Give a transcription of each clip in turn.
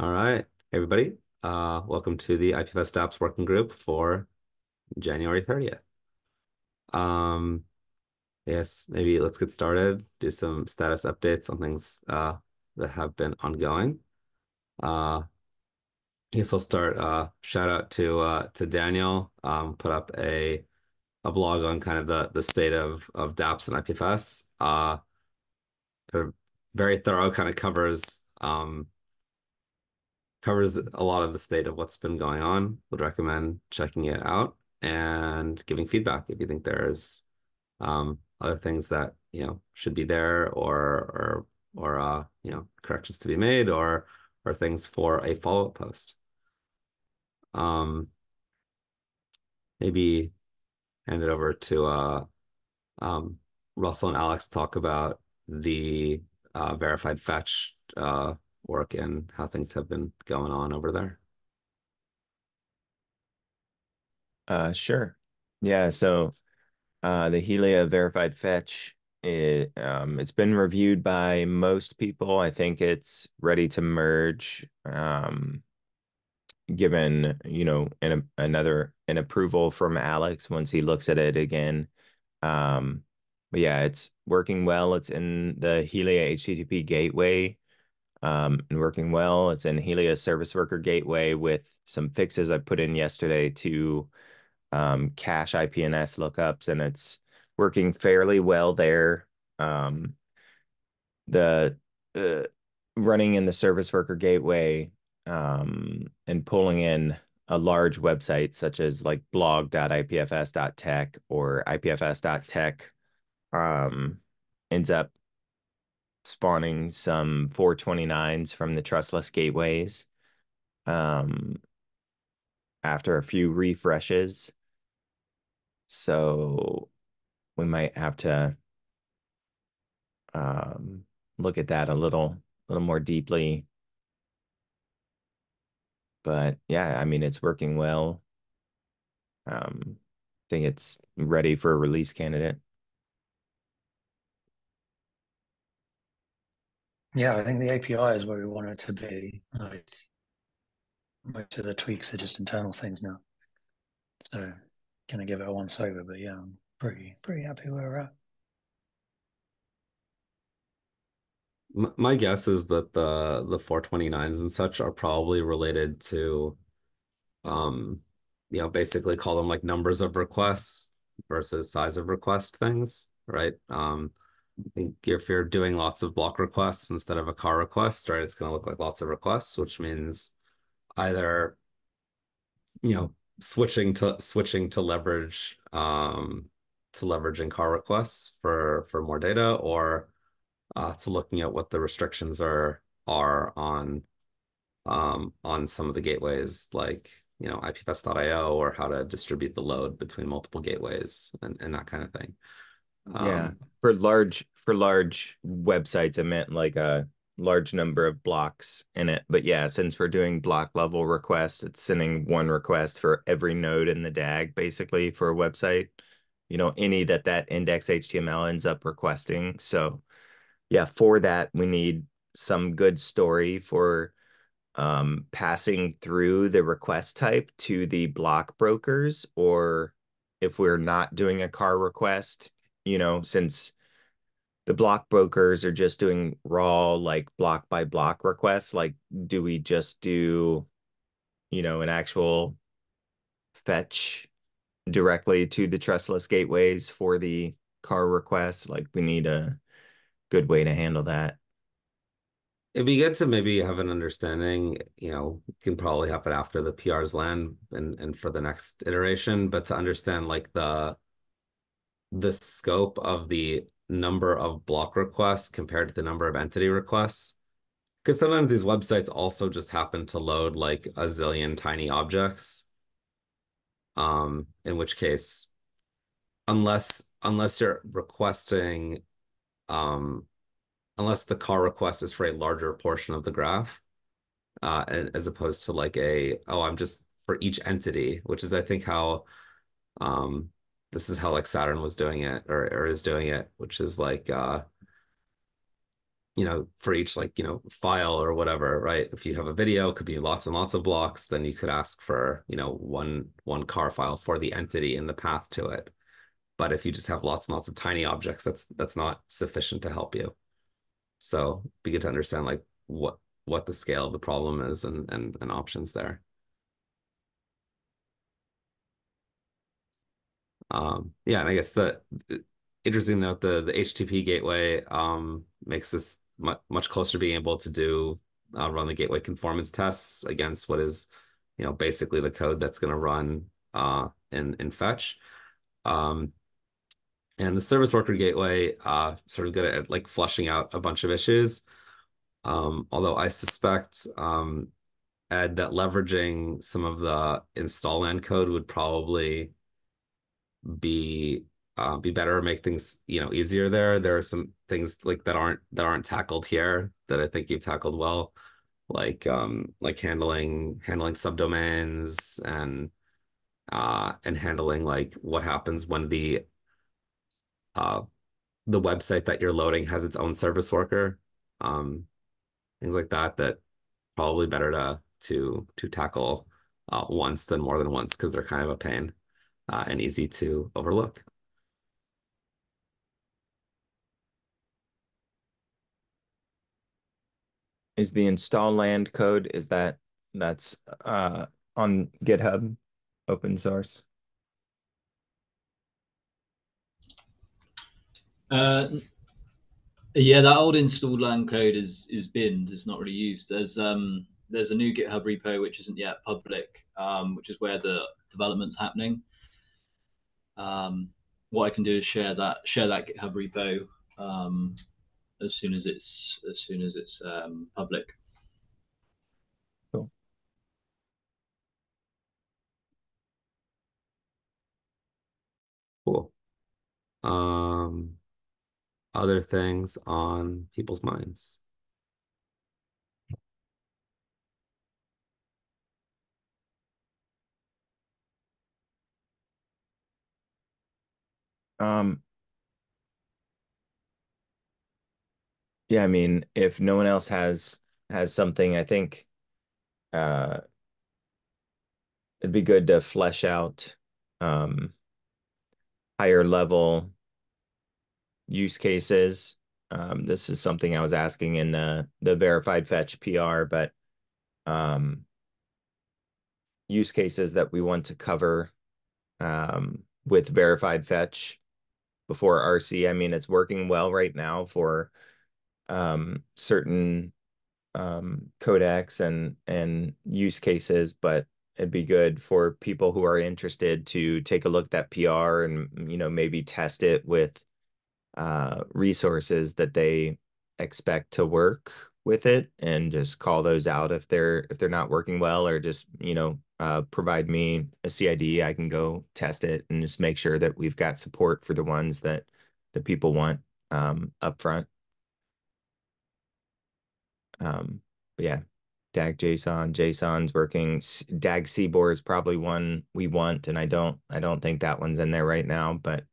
All right, everybody. Uh, welcome to the IPFS dApps working group for January 30th. Um, yes, maybe let's get started, do some status updates on things uh, that have been ongoing. Uh, I guess I'll start. Uh, shout out to uh, to Daniel. Um, put up a a blog on kind of the the state of of dApps and IPFS. Uh, very thorough, kind of covers um covers a lot of the state of what's been going on. Would recommend checking it out and giving feedback if you think there's um, other things that you know should be there or or or uh, you know corrections to be made or or things for a follow-up post. Um, maybe hand it over to uh, um, Russell and Alex talk about the uh, verified fetch uh, work and how things have been going on over there. Uh, sure. Yeah, so uh, the Helia verified fetch, it, um, it's been reviewed by most people. I think it's ready to merge, um, given, you know, an, another, an approval from Alex once he looks at it again. Um, but yeah, it's working well. It's in the Helia HTTP gateway um, and working well. It's in Helia Service Worker Gateway with some fixes I put in yesterday to um, cache IPNS lookups, and it's working fairly well there. Um, the uh, running in the Service Worker Gateway um, and pulling in a large website such as like blog.ipfs.tech or ipfs.tech um, ends up spawning some 429s from the trustless gateways um, after a few refreshes. So we might have to um, look at that a little, little more deeply. But yeah, I mean, it's working well. Um, I think it's ready for a release candidate. Yeah, I think the API is where we want it to be. Like most of the tweaks are just internal things now. So gonna give it a once over, but yeah, I'm pretty pretty happy where we're at. My guess is that the the 429s and such are probably related to um you know basically call them like numbers of requests versus size of request things, right? Um I think if you're doing lots of block requests instead of a car request, right, it's going to look like lots of requests, which means either, you know, switching to switching to leverage um, to leveraging car requests for for more data, or uh, to looking at what the restrictions are are on um, on some of the gateways, like you know IPFS.io, or how to distribute the load between multiple gateways and, and that kind of thing. Um, yeah, for large for large websites, I meant like a large number of blocks in it. But yeah, since we're doing block level requests, it's sending one request for every node in the DAG, basically for a website. You know, any that that index HTML ends up requesting. So yeah, for that we need some good story for um, passing through the request type to the block brokers, or if we're not doing a car request, you know, since the block brokers are just doing raw like block by block requests, like do we just do, you know, an actual fetch directly to the trustless gateways for the car requests? Like we need a good way to handle that. It'd be good to maybe have an understanding, you know, can probably happen after the PRs land and, and for the next iteration, but to understand like the the scope of the number of block requests compared to the number of entity requests. Because sometimes these websites also just happen to load like a zillion tiny objects. Um, in which case, unless unless you're requesting, um, unless the car request is for a larger portion of the graph, uh, and as opposed to like a oh I'm just for each entity, which is I think how um this is how like Saturn was doing it or, or is doing it, which is like uh you know, for each like, you know, file or whatever, right? If you have a video, it could be lots and lots of blocks, then you could ask for, you know, one one car file for the entity in the path to it. But if you just have lots and lots of tiny objects, that's that's not sufficient to help you. So be good to understand like what what the scale of the problem is and and, and options there. Um, yeah, and I guess the interesting note the the HTTP gateway um, makes this much much closer to being able to do uh, run the gateway conformance tests against what is you know basically the code that's going to run uh, in in fetch. Um, and the service worker gateway uh, sort of good at like flushing out a bunch of issues. Um, although I suspect um, Ed that leveraging some of the install land code would probably be uh, be better, make things you know easier there. There are some things like that aren't that aren't tackled here that I think you've tackled well, like um like handling handling subdomains and uh and handling like what happens when the uh the website that you're loading has its own service worker, um things like that that probably better to to to tackle uh, once than more than once because they're kind of a pain uh, and easy to overlook. Is the install land code, is that, that's uh on GitHub, open source? Uh, yeah, that old install land code is is binned. It's not really used. There's um there's a new GitHub repo which isn't yet public, um, which is where the development's happening. Um, what I can do is share that share that GitHub repo um, as soon as it's as soon as it's um, public. Cool. Cool. Um, other things on people's minds. Um, yeah, I mean, if no one else has has something, I think uh it'd be good to flesh out um higher level use cases. Um, this is something I was asking in the the verified fetch PR, but um use cases that we want to cover um with verified fetch before RC. I mean, it's working well right now for um, certain um, codecs and and use cases, but it'd be good for people who are interested to take a look at that PR and you know maybe test it with uh, resources that they expect to work with it and just call those out if they're if they're not working well or just you know uh, provide me a CID, I can go test it and just make sure that we've got support for the ones that the people want um, up front. Um, but yeah, DAG JSON, JSON's working. DAG CBOR is probably one we want, and I don't I don't think that one's in there right now, but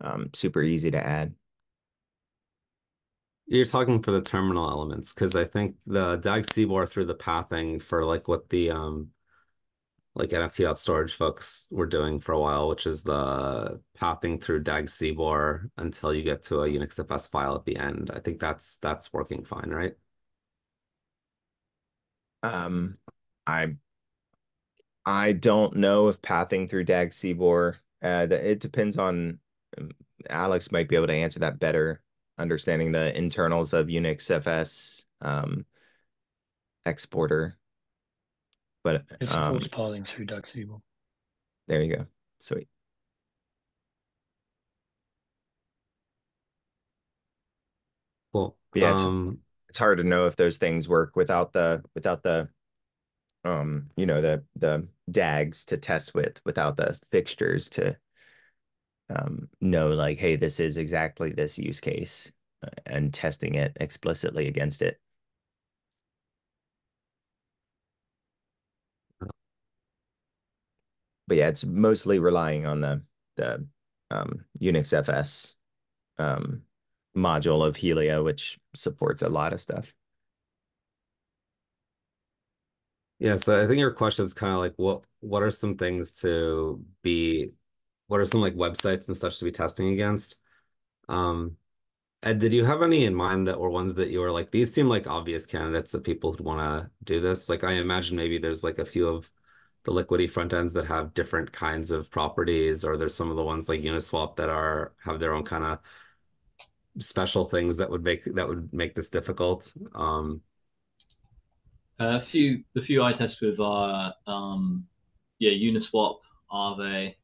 um, super easy to add. You're talking for the terminal elements because I think the DAG CBOR through the pathing for like what the um like NFT.Storage folks were doing for a while, which is the pathing through DAG CBOR until you get to a UnixFS file at the end. I think that's that's working fine, right? Um, I I don't know if pathing through DAG CBOR. Uh, it depends on. Um, Alex might be able to answer that better, understanding the internals of UnixFS um, exporter. But it um, supports pathing through DAG CBOR. There you go. Sweet. Well, yeah, it's, um, it's hard to know if those things work without the without the um you know the the DAGs to test with without the fixtures to um know like hey this is exactly this use case uh, and testing it explicitly against it. But yeah, it's mostly relying on the the um, Unix FS um, module of Helia, which supports a lot of stuff. Yeah, so I think your question is kind of like what what are some things to be what are some like websites and such to be testing against? Um, Ed, did you have any in mind that were ones that you were like, these seem like obvious candidates of people who want to do this? Like I imagine maybe there's like a few of the Liquity front ends that have different kinds of properties, or there's some of the ones like Uniswap that are have their own kind of special things that would make that would make this difficult. Um, a few the few I test with are um, yeah Uniswap, Aave,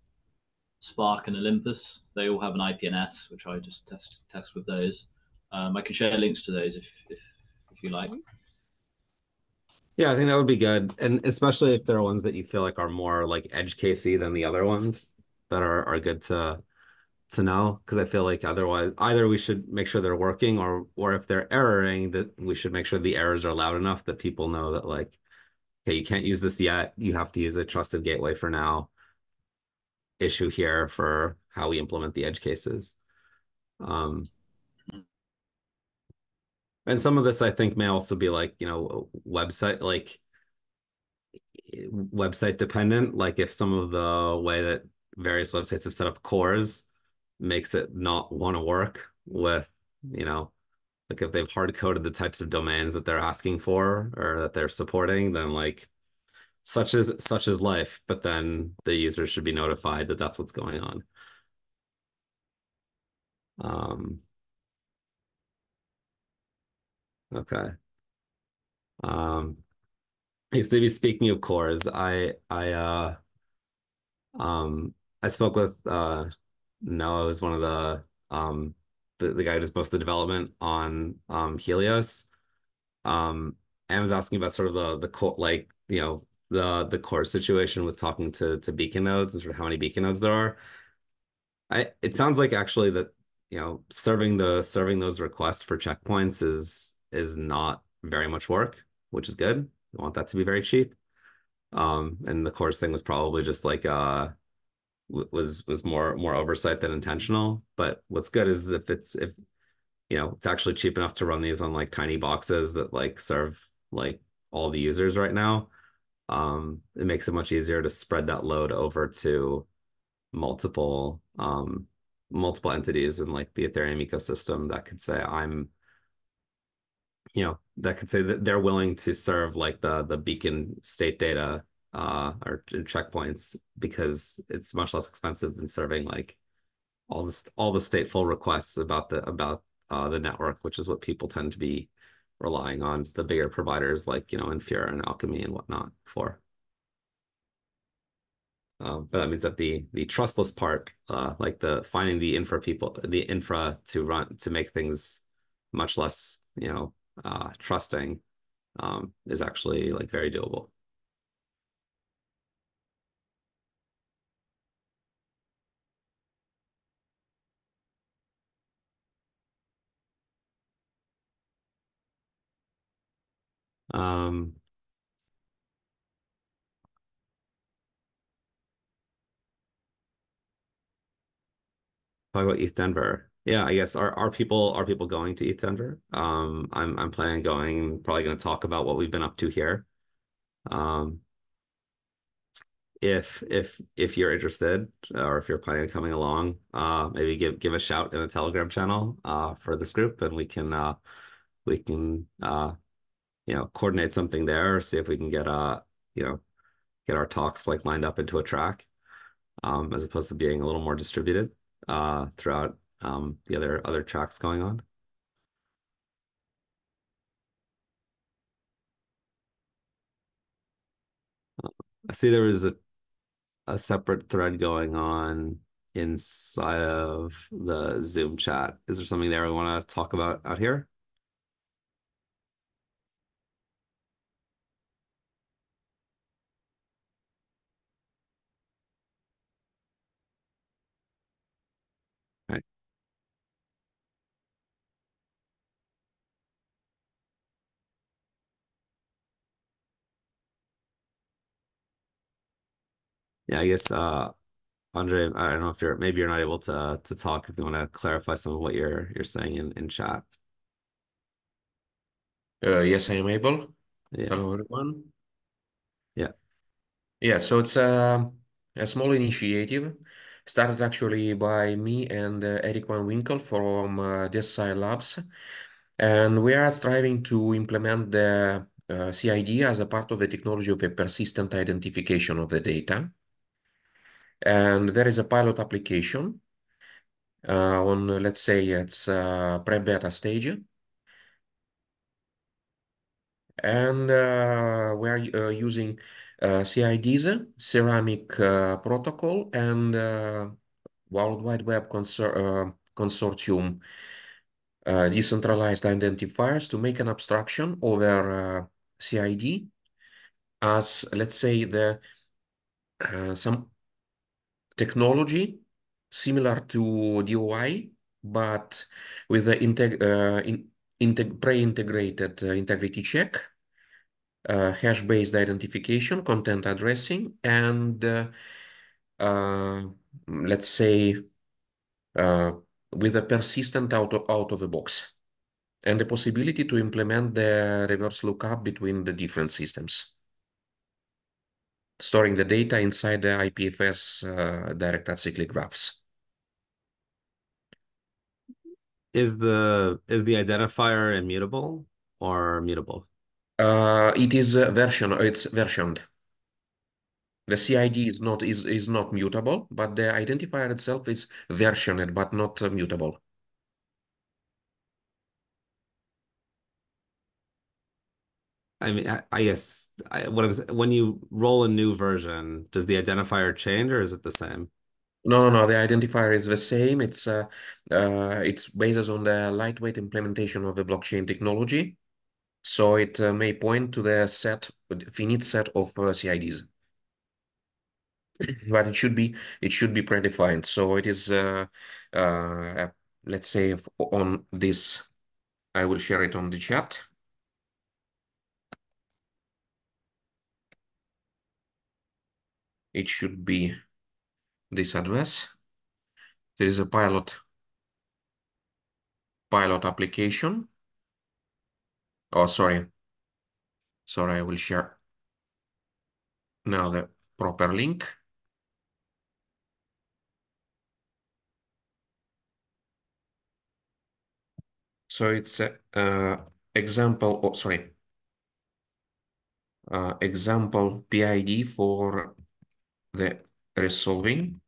Spark, and Olympus. They all have an IPNS, which I just test test with those. Um, I can share links to those if if if you like. Yeah, I think that would be good, and especially if there are ones that you feel like are more like edge casey than the other ones that are are good to to know because I feel like otherwise either we should make sure they're working or or if they're erroring that we should make sure the errors are loud enough that people know that like okay you can't use this yet. You have to use a trusted gateway for now. Issue here for how we implement the edge cases. Um and some of this I think may also be like you know website like website dependent like if some of the way that various websites have set up CORS makes it not want to work with, you know, like if they've hard coded the types of domains that they're asking for or that they're supporting, then like such as such as life, but then the user should be notified that that's what's going on. Um, okay. Um, maybe speaking of CORS, I I uh um I spoke with uh Noah was one of the um the, the guy who does most of the development on um Helios. Um and was asking about sort of the the core like, you know, the the core situation with talking to to beacon nodes and sort of how many beacon nodes there are. I it sounds like actually that, you know, serving the serving those requests for checkpoints is is not very much work, which is good. We want that to be very cheap. Um, and the CORS thing was probably just like uh was was more more oversight than intentional. But what's good is if it's if you know it's actually cheap enough to run these on like tiny boxes that like serve like all the users right now. Um, it makes it much easier to spread that load over to multiple um multiple entities in like the Ethereum ecosystem that could say I'm you know that could say that they're willing to serve like the the beacon state data uh, or checkpoints because it's much less expensive than serving like all this all the stateful requests about the about uh, the network, which is what people tend to be relying on the bigger providers like you know Infura and Alchemy and whatnot for. Uh, but that means that the the trustless part, uh, like the finding the infra people, the infra to run to make things much less, you know, uh, trusting, um, is actually like very doable. Um, talk about ETHDenver. Yeah, I guess are are people are people going to ETHDenver? Um, I'm I'm planning on going. Probably going to talk about what we've been up to here. Um, if if if you're interested or if you're planning on coming along, uh, maybe give give a shout in the Telegram channel uh for this group, and we can uh we can uh you know, coordinate something there, see if we can get uh, you know, get our talks like lined up into a track, um, as opposed to being a little more distributed uh throughout um the other other tracks going on. I see there was a a separate thread going on inside of the Zoom chat. Is there something there we want to talk about out here? Yeah, I guess uh Andre, I don't know if you're maybe you're not able to to talk if you want to clarify some of what you're you're saying in, in chat. Uh, yes, I am able. Yeah. Hello, everyone. Yeah. Yeah, so it's a, a small initiative started actually by me and uh, Eric Van Winkle from uh, DSI Labs. And we are striving to implement the uh, CID as a part of the technology of a persistent identification of the data. And there is a pilot application uh, on, let's say, it's uh, pre-beta stage. And uh, we are uh, using uh, CIDs, Ceramic Protocol, and World Wide Web Consor Consortium decentralized identifiers to make an abstraction over CID as, let's say, the some technology similar to DOI, but with the integ uh, in, integ pre-integrated uh, integrity check, uh, hash-based identification, content addressing, and let's say with a persistent out of, out of the box and the possibility to implement the reverse lookup between the different systems storing the data inside the IPFS uh, direct acyclic graphs. Is the is the identifier immutable or mutable? Uh, it is version. It's versioned. The CID is not is is not mutable, but the identifier itself is versioned but not uh, mutable. I mean, I, I guess I, what I'm when you roll a new version, does the identifier change or is it the same? No, no, no. The identifier is the same. It's uh, uh, it's based on the lightweight implementation of the blockchain technology, so it uh, may point to the set finite set of uh, CIDs, but it should be it should be predefined. So it is uh, uh, let's say on this, I will share it on the chat. It should be this address. There is a pilot pilot application. Oh, sorry. Sorry, I will share now the proper link. So it's a uh, example, oh, sorry, uh, example PID for the resolving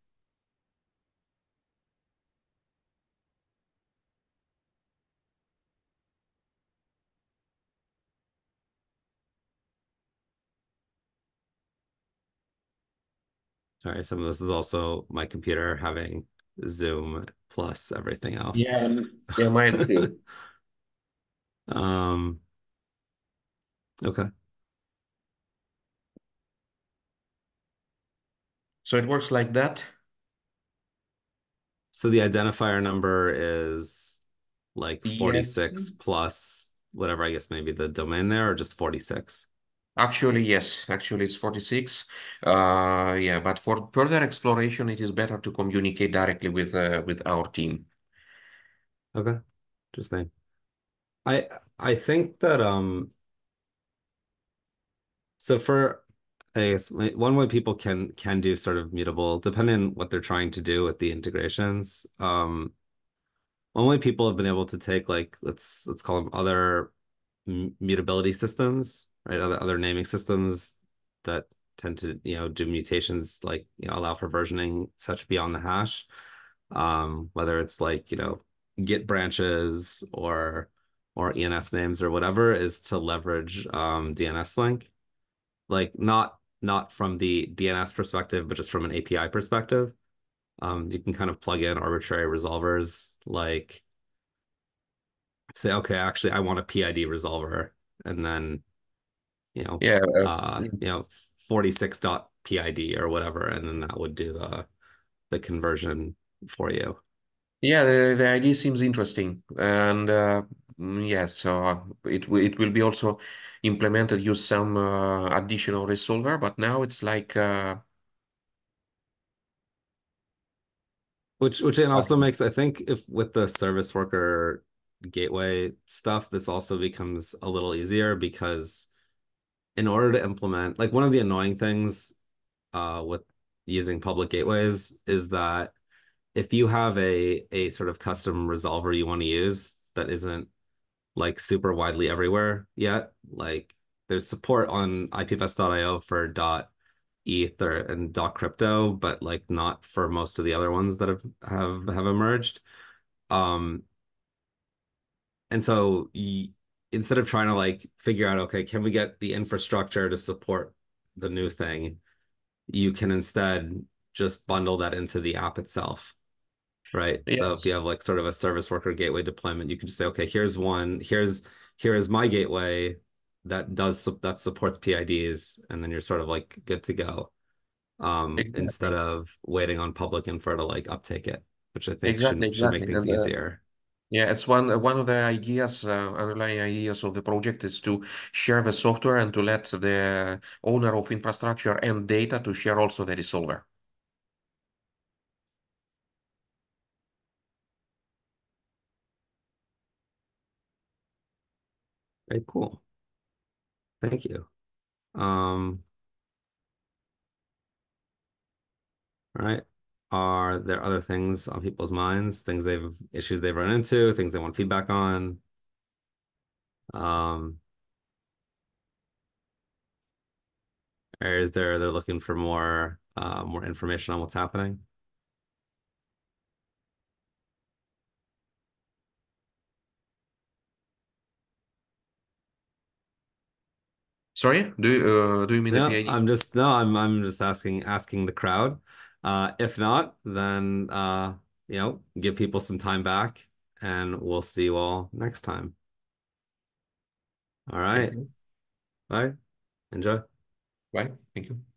Sorry, some of this is also my computer having Zoom plus everything else. Yeah, yeah, mine too. um, okay. So it works like that. So the identifier number is like 46 Yes. plus whatever, I guess maybe the domain there or just 46? Actually, yes. Actually, it's 46. Uh, yeah, but for further exploration, it is better to communicate directly with uh, with our team. Okay. Interesting. I I think that um so for I guess one way people can can do sort of mutable, depending on what they're trying to do with the integrations. Um, one way people have been able to take like let's let's call them other mutability systems, right? Other other naming systems that tend to you know do mutations like you know allow for versioning such beyond the hash. Um, whether it's like you know Git branches or or ENS names or whatever, is to leverage um, DNS link. Like not not from the DNS perspective, but just from an API perspective. Um, you can kind of plug in arbitrary resolvers like say, okay, actually I want a PID resolver and then, you know, Yeah, uh, uh, you know, 46.pid or whatever, and then that would do the the conversion for you. yeah. The, the idea seems interesting, and uh, mm, yeah, so it it will be also implemented. Use some uh, additional resolver, but now it's like uh, Which which it also makes, I think, if with the service worker gateway stuff, this also becomes a little easier because in order to implement, like one of the annoying things uh, with using public gateways is that if you have a a sort of custom resolver you want to use that isn't like super widely everywhere yet, like there's support on IPFS.io for dot ETH or and dot crypto, but like not for most of the other ones that have have have emerged. Um, and so instead of trying to like figure out, okay, can we get the infrastructure to support the new thing? You can instead just bundle that into the app itself, right? So if you have like sort of a service worker gateway deployment, you can just say, okay, here's one, here's here is my gateway that does that supports PIDs, and then you're sort of like good to go. Um, Exactly. instead of waiting on public info to like uptake it, which I think Exactly, should should make things And uh, easier. yeah, it's one one of the ideas, uh, underlying ideas of the project is to share the software and to let the owner of infrastructure and data to share also the resolver. Very cool. Thank you. Um, all right. Are there other things on people's minds, things they've issues they've run into, things they want feedback on? Um, or is there they're looking for more uh, more information on what's happening? Sorry, do uh, do you mean No, PID? I'm just no, I'm I'm just asking asking the crowd. Uh, if not, then uh, you know, give people some time back, and we'll see you all next time. All right. Bye. Enjoy. Bye. Thank you.